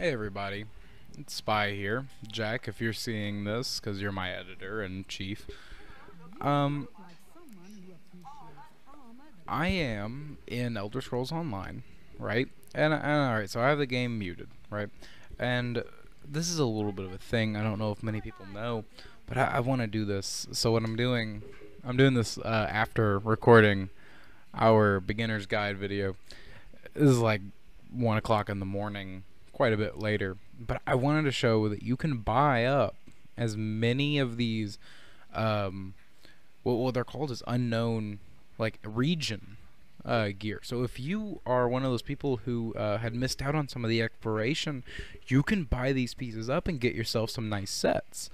Hey everybody, it's Spy here. Jack, if you're seeing this, because you're my editor and chief, um, I am in Elder Scrolls Online, right? And, and alright, so I have the game muted, right? And this is a little bit of a thing, I don't know if many people know, but I, I want to do this. So what I'm doing, I'm doing this uh, after recording our beginner's guide video. This is like 1 o'clock in the morning quite a bit later. But I wanted to show that you can buy up as many of these, um, what, what they're called is unknown, like region uh, gear. So if you are one of those people who uh, had missed out on some of the exploration, you can buy these pieces up and get yourself some nice sets.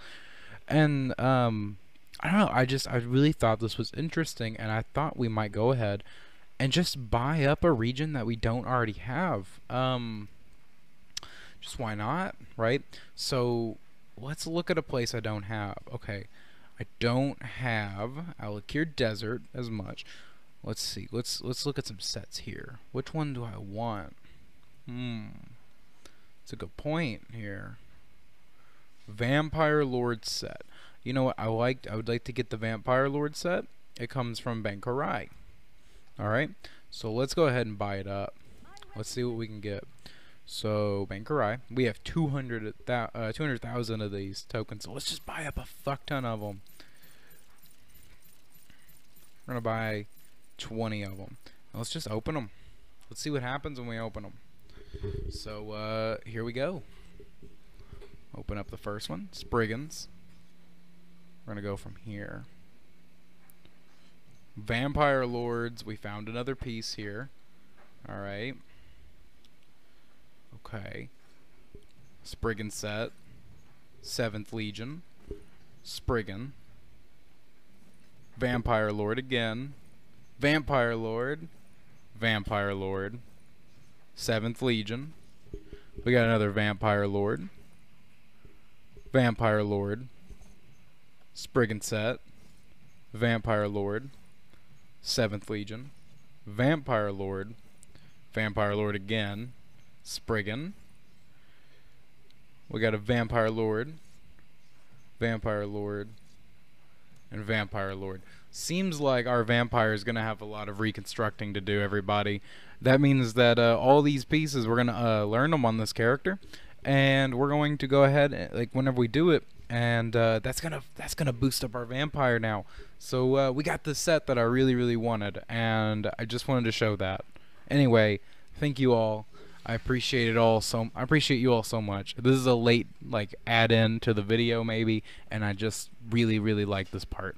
And um, I don't know. I just I really thought this was interesting, and I thought we might go ahead and just buy up a region that we don't already have. Um, just why not, right? So let's look at a place I don't have. Okay, I don't have Alik'r Desert as much. Let's see. Let's let's look at some sets here. Which one do I want? Hmm. It's a good point here. Vampire Lord set. You know what? I liked. I would like to get the Vampire Lord set. It comes from Bangkorai. All right. So let's go ahead and buy it up. Let's see what we can get. So, Bangkorai, we have 200,000 uh, 200, of these tokens, so let's just buy up a fuck ton of them. We're to buy 20 of them. Now let's just open them. Let's see what happens when we open them. So, uh, here we go. Open up the first one, Spriggans. We're to go from here. Vampire Lords, we found another piece here. Alright. Okay. Spriggan set. Seventh Legion. Spriggan. Vampire Lord again. Vampire Lord. Vampire Lord. Seventh Legion. We got another Vampire Lord. Vampire Lord. Spriggan set. Vampire Lord. Seventh Legion. Vampire Lord. Vampire Lord again. Spriggan. We got a Vampire Lord, Vampire Lord, and Vampire Lord. Seems like our vampire is going to have a lot of reconstructing to do, everybody. That means that uh, all these pieces, we're going to uh, learn them on this character, and we're going to go ahead, eh, like whenever we do it, and uh, that's gonna that's gonna boost up our vampire now. So uh, we got the set that I really really wanted, and I just wanted to show that. Anyway, thank you all. I appreciate it all so I appreciate you all so much. This is a late like add in to the video maybe and I just really really like this part.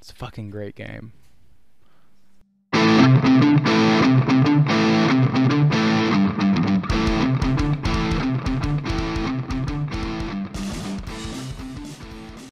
It's a fucking great game.